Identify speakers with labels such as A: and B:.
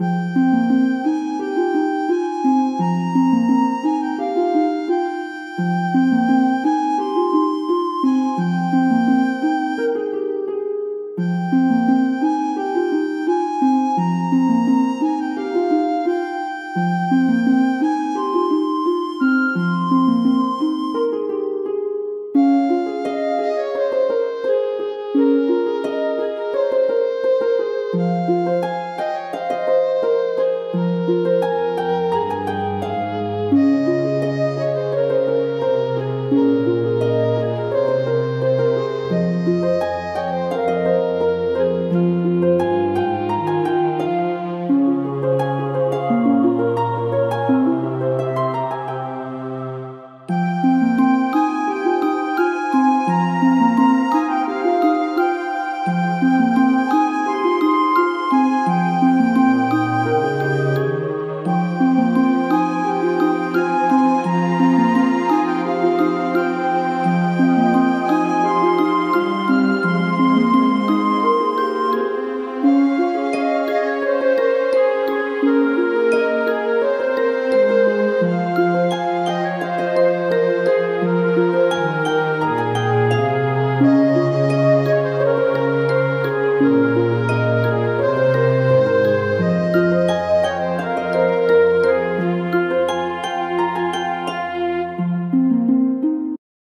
A: Música thank you